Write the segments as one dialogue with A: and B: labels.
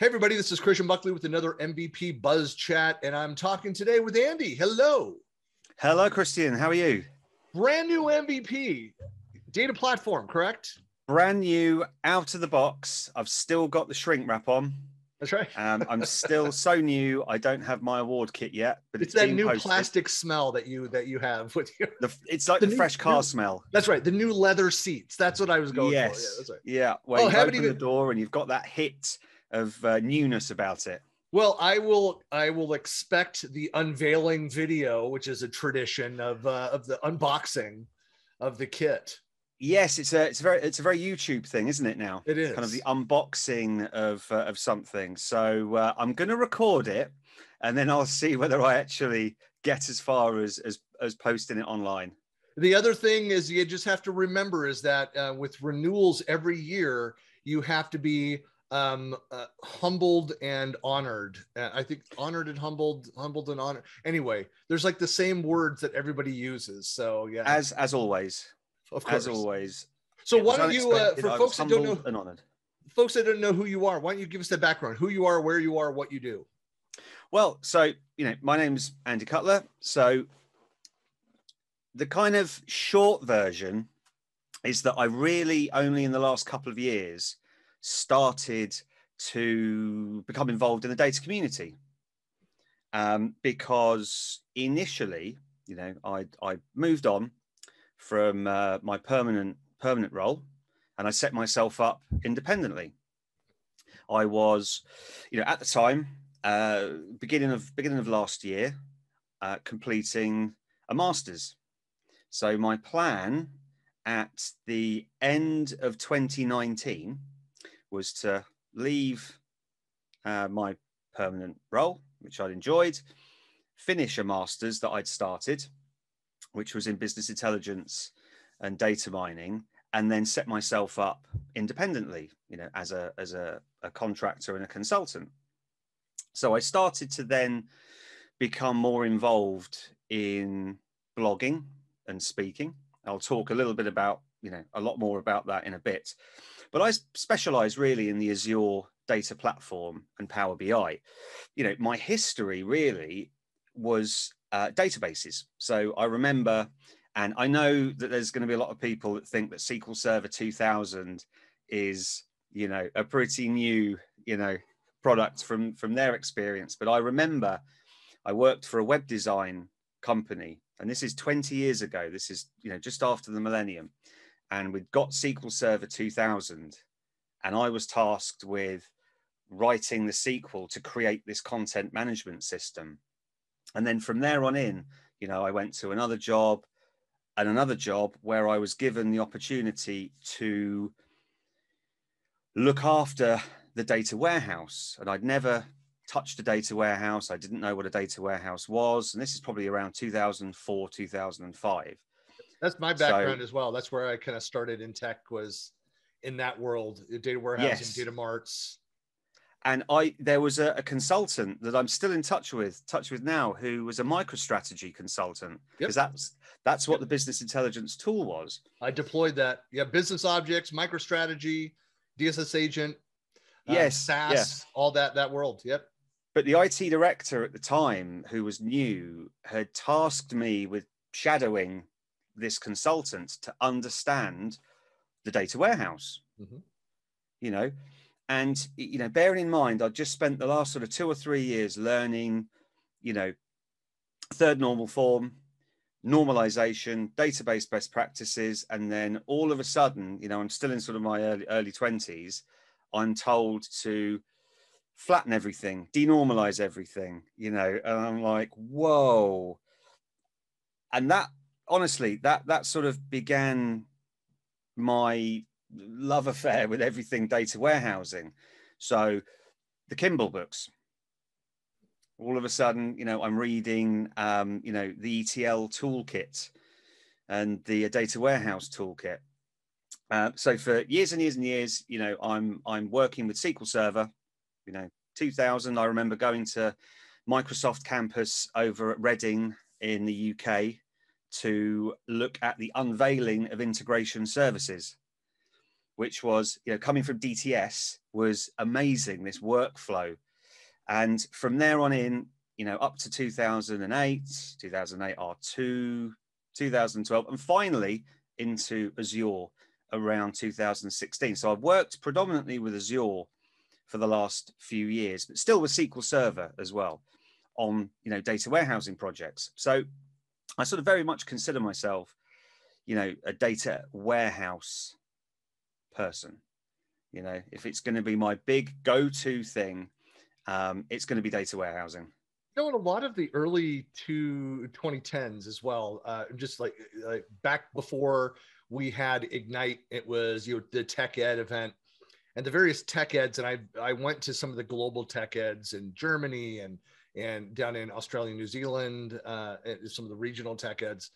A: Hey, everybody, this is Christian Buckley with another MVP Buzz Chat, and I'm talking today with Andy. Hello.
B: Hello, Christian. How are you?
A: Brand new MVP data platform, correct?
B: Brand new, out of the box. I've still got the shrink wrap on.
A: That's right.
B: Um, I'm still so new. I don't have my award kit yet, but
A: it's,
B: it's,
A: that new
B: posted.
A: plastic smell that you that you have with you.
B: The, it's like
A: The
B: the,
A: new-
B: fresh car
A: new-
B: smell.
A: That's right. The new leather seats. That's what I was going
B: yes.
A: for. Yeah, that's right.
B: Yeah. Where
A: Oh,
B: you open
A: even-
B: the door and you've got that hit of uh, newness about it.
A: Well, I will. I will expect the unveiling video, which is a tradition of uh, of the unboxing of the kit.
B: Yes, it's a it's a very it's a very YouTube thing, isn't it? Now
A: It is
B: kind of the unboxing of uh, of something. So uh, I'm going to record it, and then I'll see whether I actually get as far as as as posting it online.
A: The other thing is you just have to remember is that uh, with renewals every year, you have to be um, uh, humbled and honored. Uh, I think honored and humbled, humbled and honored. Anyway, there's like the same words that everybody uses. So yeah,
B: As as always,
A: of course.
B: as always.
A: So why don't you, uh, for
B: I
A: folks that don't know,
B: and honoured.
A: folks that don't know who you are, why don't you give us the background? Who you are, where you are, what you do.
B: Well, so you know, my name's Andy Cutler. So the kind of short version is that I really only in the last couple of years started to become involved in the data community. Um, because initially, you know, I I moved on from uh, my permanent permanent role, and I set myself up independently. I was, you know, at the time, uh, beginning of beginning of last year, uh, completing a master's. So my plan at the end of 2019 was to leave uh, my permanent role, which I'd enjoyed, finish a master's that I'd started, which was in business intelligence and data mining, and then set myself up independently, you know, as a as a, a contractor and a consultant. So I started to then become more involved in blogging and speaking. I'll talk a little bit about, you know, a lot more about that in a bit. But I specialize really in the Azure data platform and Power BI. You know, my history really was uh, databases. So I remember, and I know that there's going to be a lot of people that think that SQL Server 2000 is, you know, a pretty new, you know, product from from their experience. But I remember I worked for a web design company, and this is 20 years ago. This is, you know, just after the millennium, and we'd got SQL Server 2000, and I was tasked with writing the SQL to create this content management system. And then from there on in, you know, I went to another job and another job where I was given the opportunity to look after the data warehouse. And I'd never touched a data warehouse. I didn't know what a data warehouse was. And this is probably around 2004, 2005.
A: That's my
B: So-
A: background as well. That's where I kind of started in tech was in that world, data warehousing,
B: Yes.
A: data marts.
B: And I there was a, a consultant that I'm still in touch with, touch with now, who was a MicroStrategy consultant because that's that's what
A: Yep.
B: the business intelligence tool was.
A: I deployed that. Yeah, business objects, MicroStrategy, DSS agent, uh,
B: Yes,
A: SAS,
B: yes.
A: all that that world. Yep.
B: But the IT director at the time, who was new, had tasked me with shadowing this consultant to understand the data warehouse.
A: Mhm.
B: You know, and you know, bearing in mind, I'd just spent the last sort of two or three years learning, you know, third normal form, normalization, database best practices, and then all of a sudden, you know, I'm still in sort of my early early twenties. I'm told to flatten everything, denormalize everything, you know, and I'm like, whoa. And that honestly, that that sort of began my love affair with everything data warehousing. So the Kimball books. All of a sudden, you know, I'm reading, um, you know, the ETL toolkit and the data warehouse toolkit. Uh, so for years and years and years, you know, I'm I'm working with SQL Server. You know, 2000. I remember going to Microsoft campus over at Reading in the UK to look at the unveiling of integration services, which was, you know, coming from DTS was amazing. This workflow, and from there on in, you know, up to 2008, 2008 R2, 2012, and finally into Azure around 2016. So I've worked predominantly with Azure for the last few years, but still with SQL Server as well on you know data warehousing projects. So I sort of very much consider myself, you know, a data warehouse person. You know, if it's going to be my big go-to thing, um, it's going to be data warehousing.
A: You know, in a lot of the early two 2010s as well, uh, just like like back before we had Ignite. It was you know the tech ed event and the various tech eds. And I I went to some of the global tech eds in Germany and and down in Australia, New Zealand, uh, some of the regional tech eds.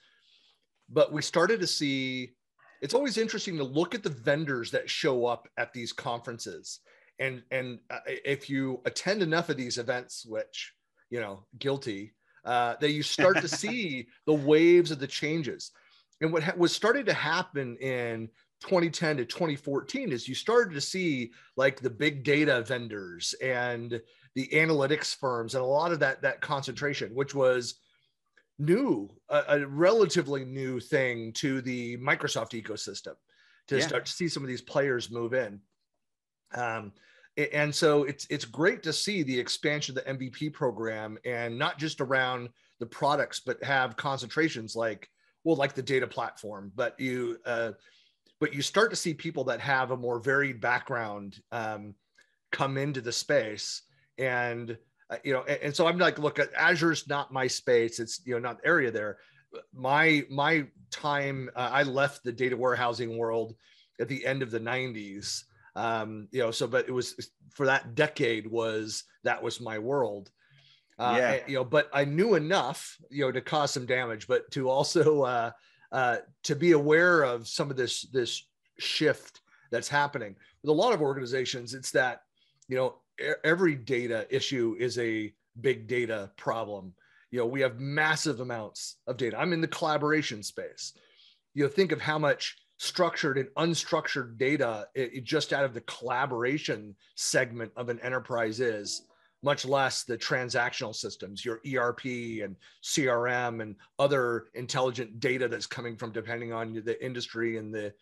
A: But we started to see. It's always interesting to look at the vendors that show up at these conferences, and and uh, if you attend enough of these events, which you know, guilty, uh, that you start to see the waves of the changes. And what ha- was starting to happen in 2010 to 2014 is you started to see like the big data vendors and the analytics firms and a lot of that that concentration which was new a, a relatively new thing to the microsoft ecosystem to yeah. start to see some of these players move in um, and so it's it's great to see the expansion of the mvp program and not just around the products but have concentrations like well like the data platform but you uh, but you start to see people that have a more varied background um, come into the space and you know and, and, so i'm like look azure's not my space it's you know not area there my my time uh, i left the data warehousing world at the end of the 90s um, you know so but it was for that decade was that was my world uh, yeah. you know, but I knew enough, you know, to cause some damage, but to also uh, uh, to be aware of some of this this shift that's happening with a lot of organizations. It's that you know every data issue is a big data problem. You know, we have massive amounts of data. I'm in the collaboration space. You know, think of how much structured and unstructured data it, it just out of the collaboration segment of an enterprise is much less the transactional systems, your ERP and CRM and other intelligent data that's coming from depending on the industry and the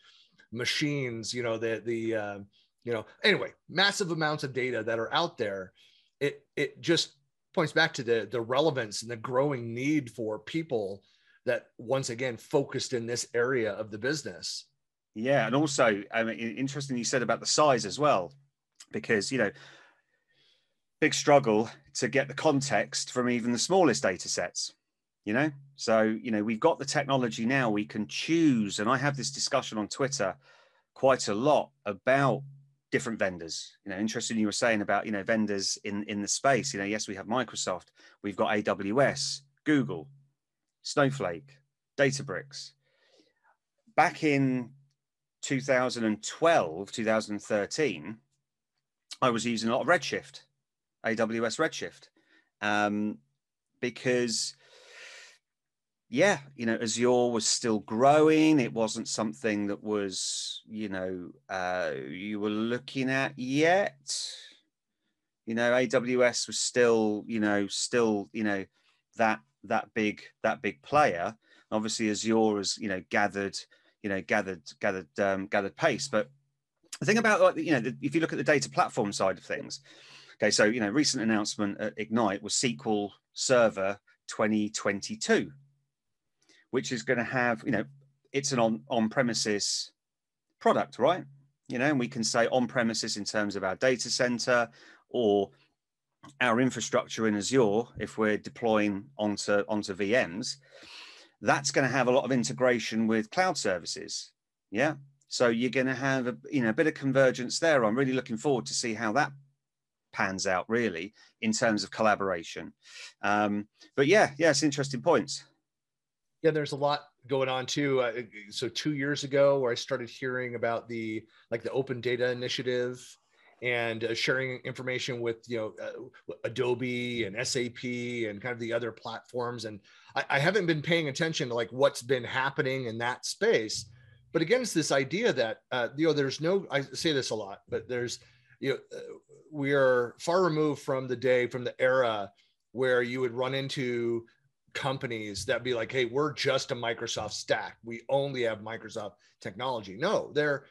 A: machines, you know, the, the, uh, you know, anyway, massive amounts of data that are out there. It, it just points back to the, the relevance and the growing need for people that once again focused in this area of the business.
B: Yeah. And also, I mean, interesting you said about the size as well, because, you know, big struggle to get the context from even the smallest data sets you know so you know we've got the technology now we can choose and i have this discussion on twitter quite a lot about different vendors. You know interesting you were saying about you know vendors in in the space. You know yes we have microsoft we've got aws google snowflake databricks. Back in 2012 2013 i was using a lot of redshift AWS Redshift, um, because yeah, you know, Azure was still growing. It wasn't something that was, you know, uh, you were looking at yet. You know, AWS was still, you know, still, you know, that that big that big player. Obviously, Azure has, you know, gathered, you know, gathered gathered um, gathered pace. But the thing about, like, you know, the, if you look at the data platform side of things, Okay, so you know, recent announcement at Ignite was SQL Server 2022, which is going to have, you know, it's an on on premises product, right? You know, and we can say on premises in terms of our data center or our infrastructure in Azure if we're deploying onto onto VMs. That's going to have a lot of integration with cloud services. Yeah. So you're going to have a you know a bit of convergence there. I'm really looking forward to see how that pans out really in terms of collaboration. Um, but yeah, yeah, it's interesting points.
A: Yeah, there's a lot going on too. Uh, so two years ago, where I started hearing about the like the Open Data Initiative and uh, sharing information with you know uh, Adobe and SAP and kind of the other platforms. And I, I, haven't been paying attention to like what's been happening in that space. But again, it's this idea that uh, you know there's no. I say this a lot, but there's you know uh, we are far removed from the day from the era where you would run into companies that be like, hey, we're just a Microsoft stack. We only have Microsoft technology. No, they're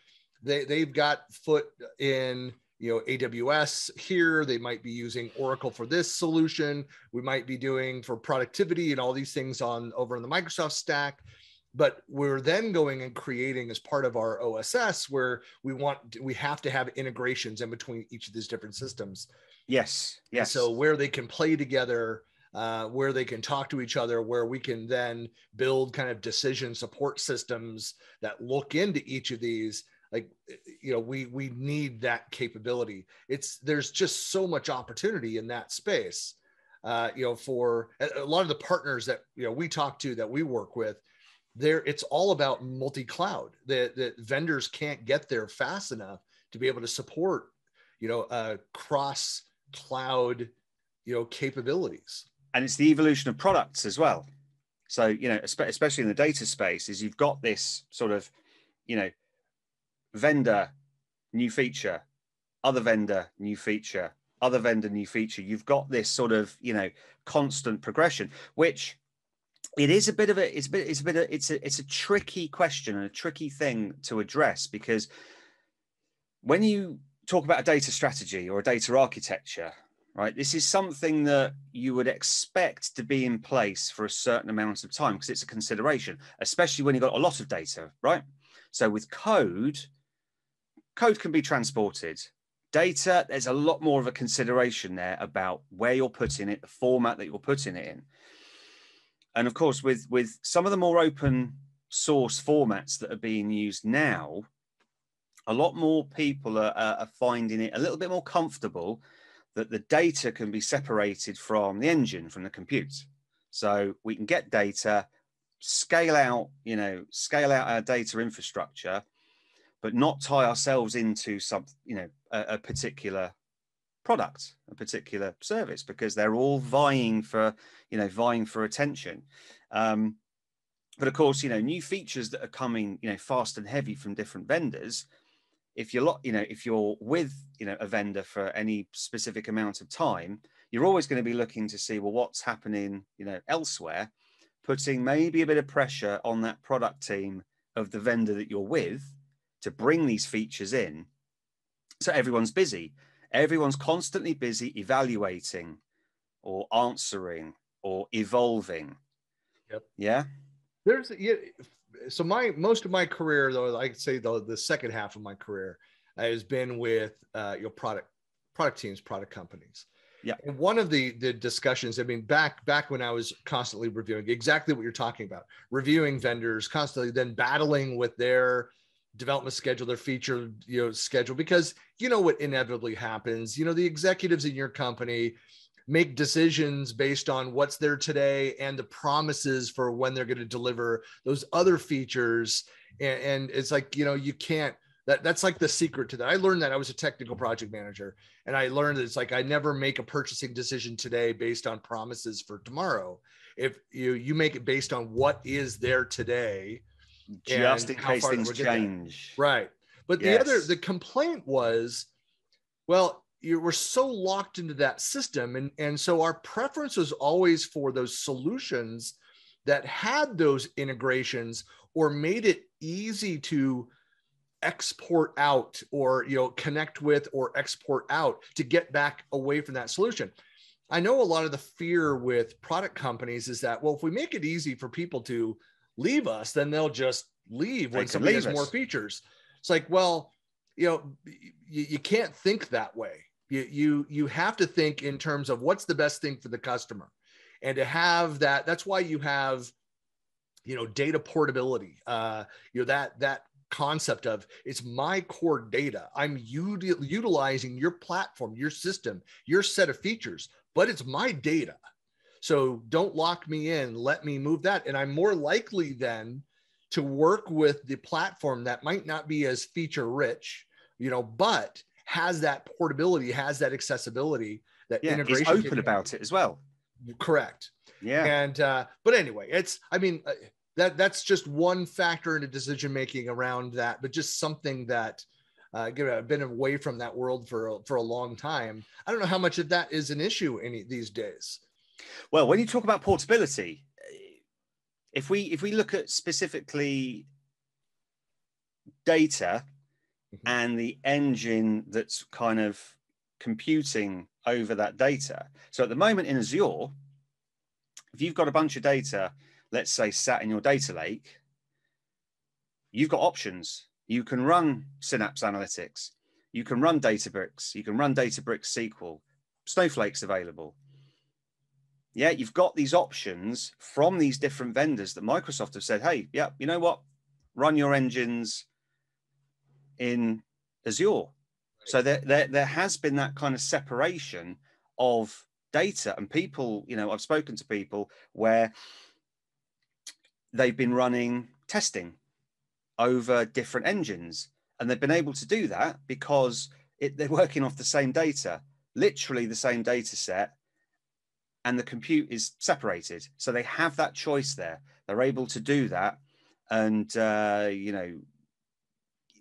A: they they've got foot in you know aws here. They might be using oracle for this solution. We might be doing for productivity and all these things on over in the microsoft stack. But we're then going and creating as part of our oss where we want we have to have integrations in between each of these different systems.
B: Yes yes
A: so where they can play together uh, where they can talk to each other, where we can then build kind of decision support systems that look into each of these. Like, you know, we we need that capability. It's there's just so much opportunity in that space. Uh, you know, for a lot of the partners that you know we talk to that we work with, there it's all about multi-cloud. That the vendors can't get there fast enough to be able to support, you know, uh, cross cloud, you know, capabilities
B: and it's the evolution of products as well. So you know, especially in the data space, is you've got this sort of, you know, vendor new feature, other vendor new feature, other vendor new feature. You've got this sort of you know constant progression, which it is a bit of a it's a bit it's a bit of, it's a it's a tricky question and a tricky thing to address because when you talk about a data strategy or a data architecture right? This is something that you would expect to be in place for a certain amount of time because it's a consideration, especially when you've got a lot of data, right? So with code, code can be transported. Data, there's a lot more of a consideration there about where you're putting it, the format that you're putting it in. And of course, with, with some of the more open source formats that are being used now, a lot more people are, are finding it a little bit more comfortable that the data can be separated from the engine, from the compute. So we can get data, scale out, you know, scale out our data infrastructure, but not tie ourselves into some, you know, a, a particular product, a particular service, because they're all vying for, you know, vying for attention. Um, but of course, you know, new features that are coming, you know, fast and heavy from different vendors if you're you know if you're with you know a vendor for any specific amount of time you're always going to be looking to see well what's happening you know elsewhere putting maybe a bit of pressure on that product team of the vendor that you're with to bring these features in. So everyone's busy. Everyone's constantly busy evaluating or answering or evolving.
A: Yep.
B: Yeah?
A: There's yeah, so my most of my career though i could say the, the second half of my career has been with uh, your product product teams product companies.
B: Yeah.
A: And one of the the discussions i mean back back when i was constantly reviewing exactly what you're talking about reviewing vendors constantly then battling with their development schedule their feature you know schedule because you know what inevitably happens. You know the executives in your company make decisions based on what's there today and the promises for when they're going to deliver those other features. And, and, it's like you know you can't that that's like the secret to that. I learned that i was a technical project manager and i learned that it's like i never make a purchasing decision today based on promises for tomorrow. If you you make it based on what is there today
B: just in case things change.
A: Right. But yes. the other the complaint was well you were so locked into that system and and so our preference was always for those solutions that had those integrations or made it easy to export out or you know connect with or export out to get back away from that solution. I know a lot of the fear with product companies is that well if we make it easy for people to leave us then they'll just leave when somebody has more features. It's like well you know you, you can't think that way you you you have to think in terms of what's the best thing for the customer and to have that that's why you have you know data portability uh you know that that concept of it's my core data i'm util- utilizing your platform your system your set of features but it's my data So don't lock me in. Let me move that. And I'm more likely then to work with the platform that might not be as feature rich, you know, but has that portability, has that accessibility, that
B: yeah,
A: integration.
B: It's open about it as well.
A: Correct.
B: Yeah.
A: And uh, but anyway, it's I mean uh, that that's just one factor into decision making around that, but just something that uh, I've been away from that world for for a long time. I don't know how much of that is an issue any these days.
B: Well, when you talk about portability, if we if we look at specifically data mm-hmm. and the engine that's kind of computing over that data. So at the moment in Azure, if you've got a bunch of data, let's say sat in your data lake, you've got options. You can run Synapse Analytics, you can run Databricks, you can run Databricks SQL, Snowflake's available. Yeah, you've got these options from these different vendors that Microsoft have said, hey, yeah, you know what? Run your engines in Azure. So there, there, there has been that kind of separation of data and people, you know, I've spoken to people where they've been running testing over different engines and they've been able to do that because it, they're working off the same data, literally the same data set and the compute is separated. So they have that choice there. They're able to do that and, uh, you know,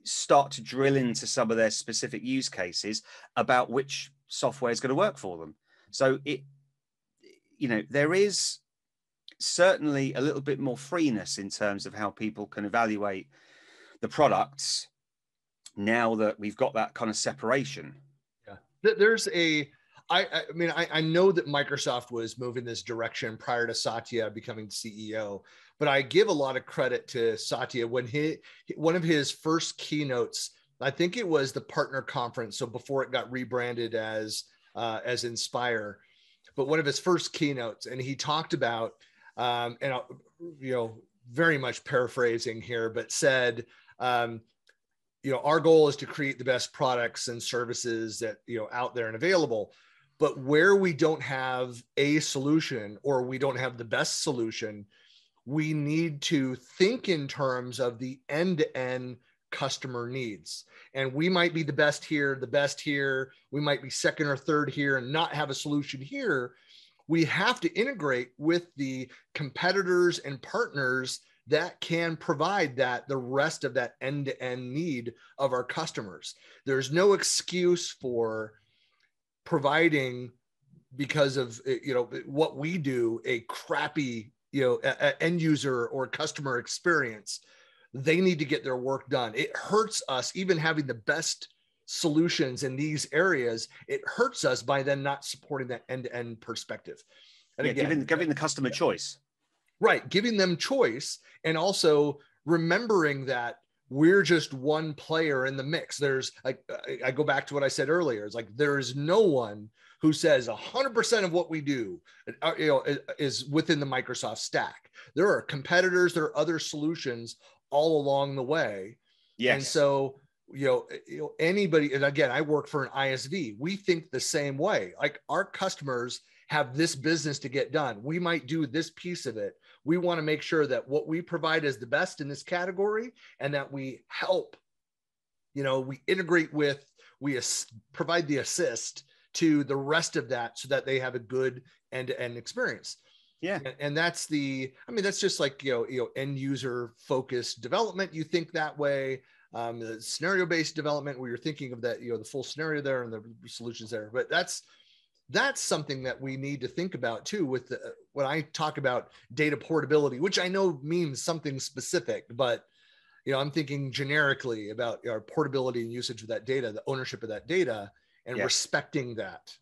B: start to drill into some of their specific use cases about which software is going to work for them. So it, you know, there is certainly a little bit more freeness in terms of how people can evaluate the products now that we've got that kind of separation.
A: Yeah, there's a. I, I mean, I, I know that Microsoft was moving this direction prior to Satya becoming CEO, but I give a lot of credit to Satya when he one of his first keynotes. I think it was the partner conference, so before it got rebranded as uh, as Inspire, but one of his first keynotes, and he talked about um, and I'll, you know very much paraphrasing here, but said. Um, you know our goal is to create the best products and services that you know out there and available but where we don't have a solution or we don't have the best solution we need to think in terms of the end to end customer needs. And we might be the best here, the best here. We might be second or third here and not have a solution here. We have to integrate with the competitors and partners that can provide that the rest of that end to end need of our customers. There's no excuse for providing because of you know what we do a crappy you know a, a end user or customer experience they need to get their work done. It hurts us even having the best solutions in these areas it hurts us by then not supporting that end-to-end perspective.
B: And yeah, again, giving, giving the customer yeah. choice.
A: Right giving them choice and also remembering that we're just one player in the mix there's like i go back to what i said earlier it's like there is no one who says 100% of what we do uh, you know, is within the Microsoft stack. There are competitors, there are other solutions all along the way. Yes. And so, you know, you know, anybody, and again, I work for an ISV. We think the same way. Like our customers have this business to get done. We might do this piece of it. We want to make sure that what we provide is the best in this category and that we help, you know, we integrate with, we provide the assist to the rest of that so that they have a good end-to-end experience.
B: Yeah.
A: And, and, that's the i mean that's just like you know you know end user focused development you think that way. Um, the scenario based development where you're thinking of that you know the full scenario there and the solutions there but that's that's something that we need to think about too with the, when i talk about data portability which i know means something specific but you know i'm thinking generically about our portability and usage of that data the ownership of that data and yes. respecting that.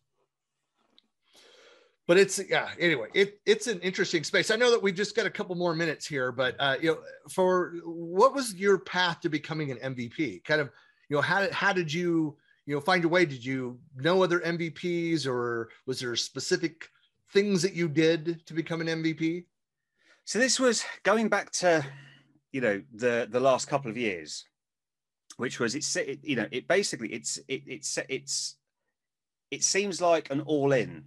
A: But it's yeah anyway it, it's an interesting space. I know that we've just got a couple more minutes here but uh, you know for what was your path to becoming an mvp kind of you know how, how did you you know find your way. Did you know other mvps or was there specific things that you did to become an mvp
B: so this was going back to you know the the last couple of years which was it's it, you know it basically it's it, it's it's it seems like an all in.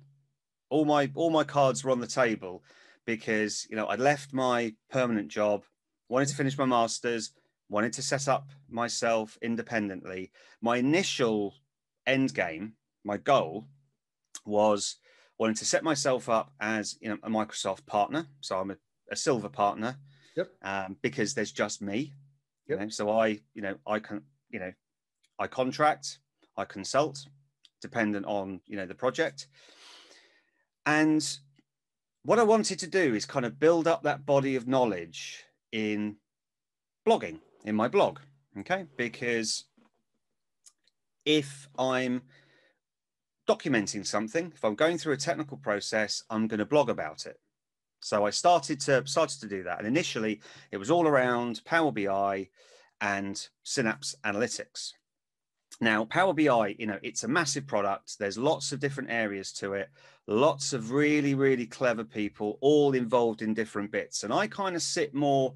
B: All my all my cards were on the table because you know I'd left my permanent job, wanted to finish my masters, wanted to set up myself independently. My initial end game, my goal was wanting to set myself up as you know a Microsoft partner. So I'm a, a silver partner.
A: Yep.
B: Um, because there's just me.
A: Yep.
B: You know, so I, you know, I can, you know, I contract, I consult, dependent on you know the project. And what I wanted to do is kind of build up that body of knowledge in blogging, in my blog. Okay. Because if I'm documenting something, if I'm going through a technical process, I'm going to blog about it. So I started to started to do that. And initially it was all around Power BI and Synapse Analytics. Now, Power BI, you know, it's a massive product. There's lots of different areas to it, lots of really, really clever people, all involved in different bits. And I kind of sit more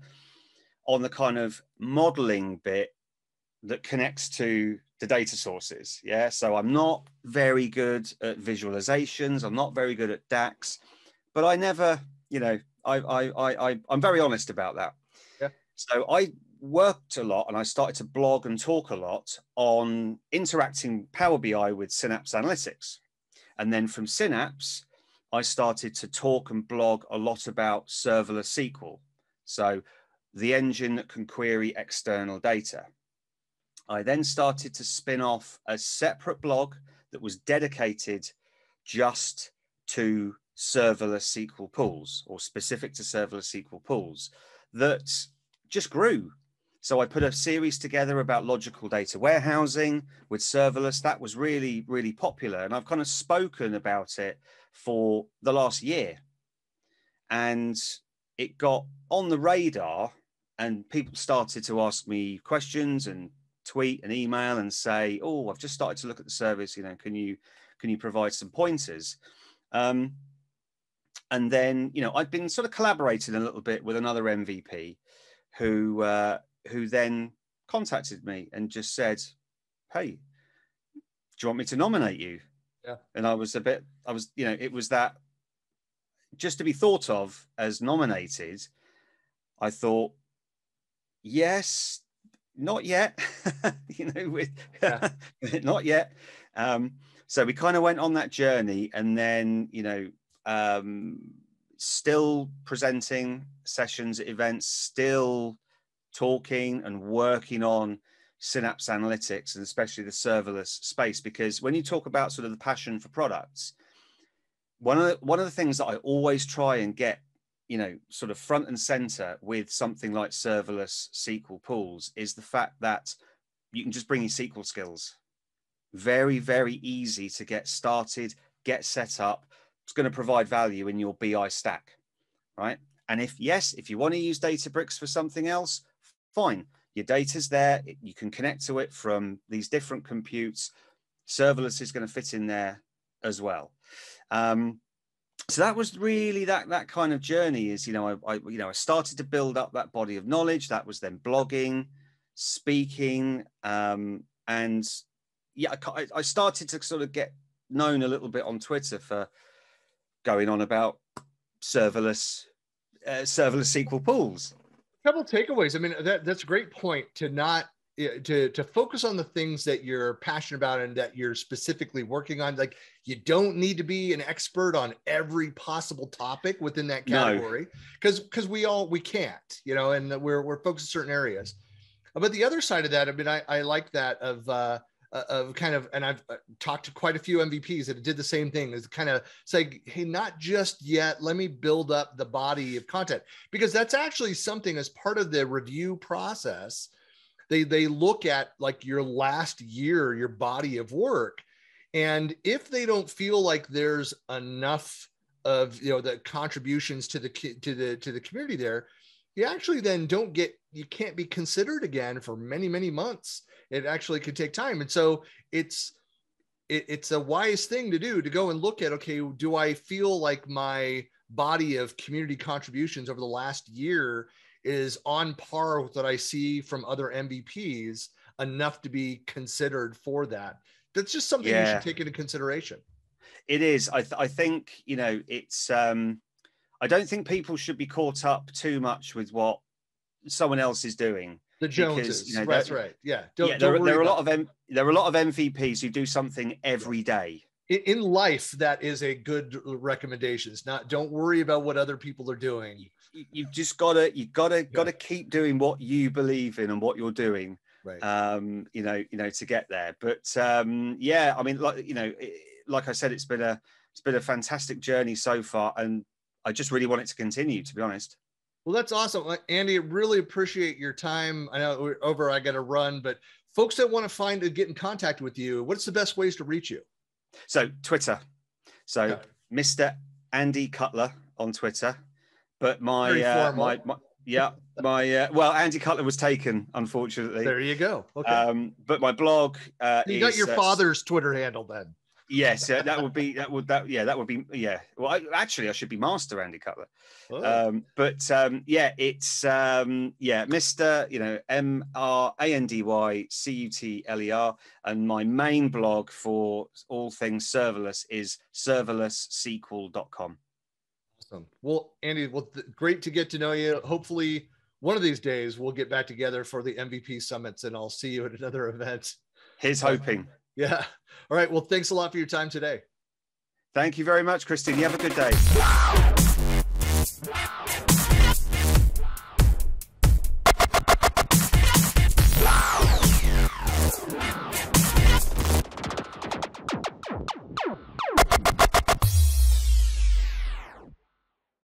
B: on the kind of modeling bit that connects to the data sources. Yeah. So I'm not very good at visualizations. I'm not very good at DAX, but I never, you know, I, I, I, I'm very honest about that.
A: Yeah.
B: So I worked a lot and I started to blog and talk a lot on interacting Power BI with Synapse Analytics. And then from Synapse, I started to talk and blog a lot about serverless SQL. So the engine that can query external data. I then started to spin off a separate blog that was dedicated just to serverless SQL pools or specific to serverless SQL pools that just grew. So I put a series together about logical data warehousing with serverless. That was really, really popular. And I've kind of spoken about it for the last year. And it got on the radar, and people started to ask me questions and tweet and email and say, "Oh, I've just started to look at the service. You know, can you can you provide some pointers?" Um, and then, you know, I've been sort of collaborating a little bit with another MVP who uh, who then contacted me and just said, "Hey, do you want me to nominate you?"
A: Yeah.
B: And I was a bit, I was, you know, it was that just to be thought of as nominated. I thought, yes, not yet, you know, with yeah. not yet. Um, so we kind of went on that journey, and then you know, um, still presenting sessions at events, still talking and working on Synapse Analytics and especially the serverless space. Because when you talk about sort of the passion for products, one of the, one of the things that I always try and get you know, sort of front and center with something like serverless SQL pools is the fact that you can just bring in SQL skills. Very, very easy to get started, get set up. It's going to provide value in your BI stack, right? And if yes, if you want to use Databricks for something else, fine. Your data's there. You can connect to it from these different computes. Serverless is going to fit in there as well. Um, so that was really that that kind of journey is you know I, I, you know I started to build up that body of knowledge that was then blogging speaking um, and yeah I, I started to sort of get known a little bit on Twitter for going on about serverless uh, serverless SQL pools.
A: Couple takeaways. I mean, that, that's a great point to not to to focus on the things that you're passionate about and that you're specifically working on like you don't need to be an expert on every possible topic within that category because no. because we all we can't you know and we're we're focused in certain areas. But the other side of that i mean i, I like that of uh of kind of and i've uh, talked to quite a few mvps that did the same thing is kind of say hey not just yet. Let me build up the body of content. Because that's actually something as part of the review process they they look at like your last year your body of work. And if they don't feel like there's enough of you know the contributions to the to the to the community there you actually then don't get you can't be considered again for many many months. It actually could take time. And so it's it, it's a wise thing to do to go and look at okay do i feel like my body of community contributions over the last year is on par with what I see from other MVPs enough to be considered for that. That's just something yeah. you should take into consideration.
B: It is. I, th- I think you know it's. Um, I don't think people should be caught up too much with what someone else is doing.
A: The Joneses. Because, you know, that's right. Yeah. Don't,
B: yeah. There, there are a lot of M- there are a lot of MVPs who do something every day.
A: In, in life, that is a good recommendation. It's not. Don't worry about what other people are doing.
B: You, you just gotta. You gotta. Yeah. Gotta keep doing what you believe in and what you're doing.
A: Right.
B: Um. You know. You know. To get there. But um. Yeah. I mean, like you know, like I said, it's been a it's been a fantastic journey so far, and I just really want it to continue. To be honest.
A: Well, that's awesome, Andy. Really appreciate your time. I know we're over. I got to run, but folks that want to find and get in contact with you, what's the best ways to reach you?
B: So Twitter. So yeah. Mr. Andy Cutler on Twitter, but my uh, my, my yeah my uh, well Andy Cutler was taken unfortunately.
A: There you go.
B: Okay. Um, but my blog. Uh,
A: you got your uh, father's Twitter handle then.
B: Yes, uh, that would be that would that yeah that would be yeah. Well, I, actually, I should be Master Andy Cutler. Oh. Um, but um, yeah, it's um, yeah, Mister. You know, M R A N D Y C U T L E R, and my main blog for all things serverless is serverlesssql.com.
A: Awesome. Well, Andy, well, th- great to get to know you. Hopefully, one of these days we'll get back together for the MVP summits, and I'll see you at another event.
B: Here's hoping.
A: Yeah. All right. Well, thanks a lot for your time today.
B: Thank you very much, Christian. You have a good day.